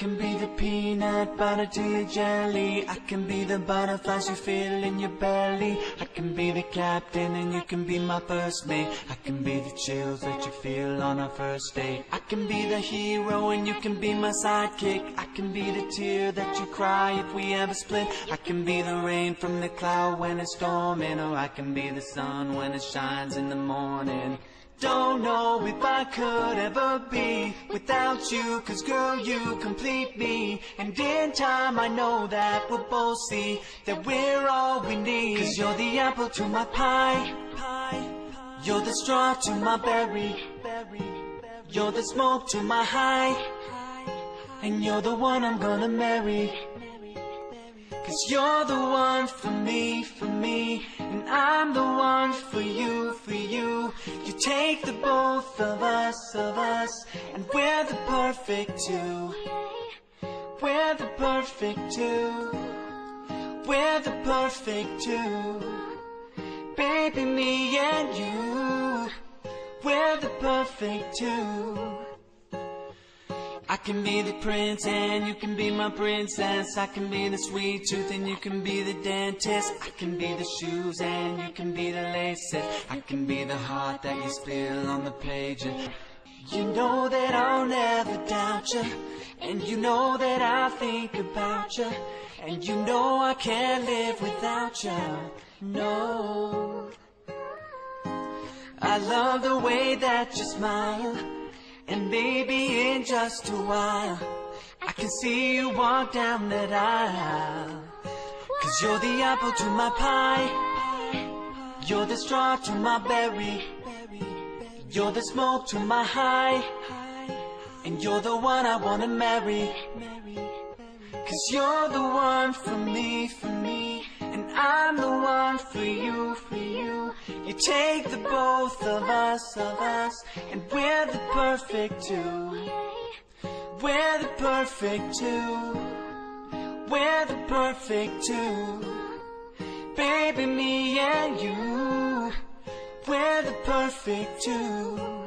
nut butter to your jelly. I can be the butterflies you feel in your belly. I can be the captain and you can be my first mate. I can be the chills that you feel on our first date. I can be the hero and you can be my sidekick. I can be the tear that you cry if we ever split. I can be the rain from the cloud when it's storming, or I can be the sun when it shines in the morning. Don't know if I could ever be without you Cause girl you complete me. And in time I know that we'll both see That we're all we need. Cause you're the apple to my pie. You're the straw to my berry. You're the smoke to my high. And you're the one I'm gonna marry. Cause you're the one for me, for me I'm the one for you, for you. You take the both of us, of us And we're the perfect two. We're the perfect two. We're the perfect two. Baby, me and you. We're the perfect two I can be the prince and you can be my princess. I can be the sweet tooth and you can be the dentist. I can be the shoes and you can be the laces. I can be the heart that you spill on the page. And you know that I'll never doubt you. And you know that I think about you. And you know I can't live without you. No. I love the way that you smile. And maybe in just a while I can see you walk down that aisle. Cause you're the apple to my pie. You're the straw to my berry. You're the smoke to my high. And you're the one I wanna marry. Cause you're the one for me, for me. And I'm the one for you, for you You take the both of us, of us And we're the perfect two. We're the perfect two. We're the perfect two. Baby, me and you We're the perfect two